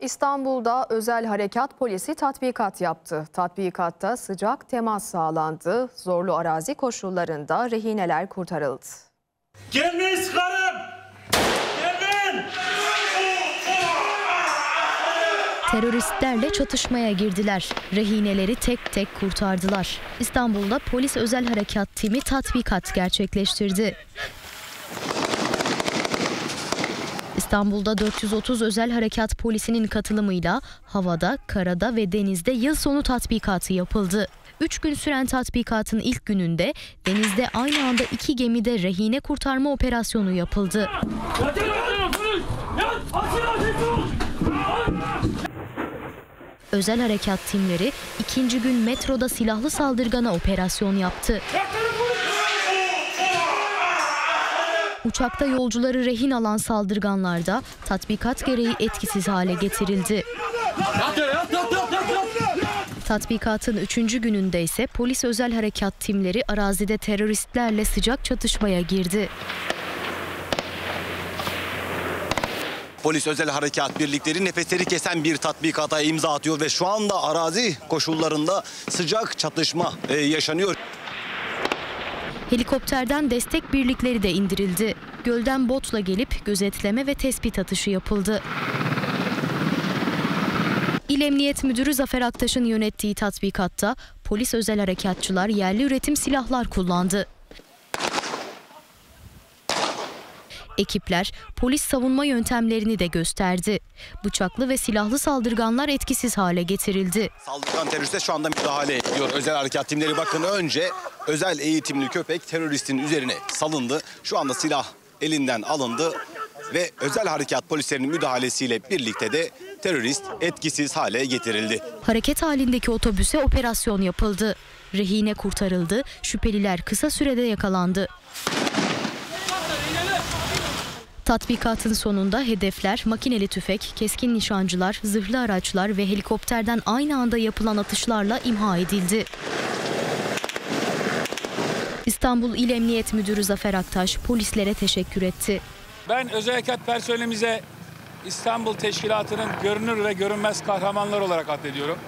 İstanbul'da özel harekat polisi tatbikat yaptı. Tatbikatta sıcak temas sağlandı. Zorlu arazi koşullarında rehineler kurtarıldı. Gelmeyin sıkarım! Gelmeyin! Teröristlerle çatışmaya girdiler. Rehineleri tek tek kurtardılar. İstanbul'da polis özel harekat timi tatbikat gerçekleştirdi. İstanbul'da 430 özel harekat polisinin katılımıyla havada, karada ve denizde yıl sonu tatbikatı yapıldı. 3 gün süren tatbikatın ilk gününde denizde aynı anda iki gemide rehine kurtarma operasyonu yapıldı. Özel harekat timleri ikinci gün metroda silahlı saldırgana operasyon yaptı. Uçakta yolcuları rehin alan saldırganlarda tatbikat gereği etkisiz hale getirildi. Tatbikatın üçüncü gününde ise polis özel harekat timleri arazide teröristlerle sıcak çatışmaya girdi. Polis özel harekat birlikleri nefesleri kesen bir tatbikata imza atıyor ve şu anda arazi koşullarında sıcak çatışma e, yaşanıyor. Helikopterden destek birlikleri de indirildi. Gölden botla gelip gözetleme ve tespit atışı yapıldı. İl Emniyet Müdürü Zafer Aktaş'ın yönettiği tatbikatta polis özel harekatçılar yerli üretim silahlar kullandı. Ekipler polis savunma yöntemlerini de gösterdi. Bıçaklı ve silahlı saldırganlar etkisiz hale getirildi. Saldırgan teröriste şu anda müdahale ediyor. Özel harekat timleri bakın önce özel eğitimli köpek teröristin üzerine salındı. Şu anda silah elinden alındı ve özel harekat polislerinin müdahalesiyle birlikte de terörist etkisiz hale getirildi. Hareket halindeki otobüse operasyon yapıldı. Rehine kurtarıldı, şüpheliler kısa sürede yakalandı. Tatbikatın sonunda hedefler makineli tüfek, keskin nişancılar, zırhlı araçlar ve helikopterden aynı anda yapılan atışlarla imha edildi. İstanbul İl Emniyet Müdürü Zafer Aktaş polislere teşekkür etti. Ben özel harekat personelimize İstanbul Teşkilatı'nın görünür ve görünmez kahramanlar olarak addediyorum.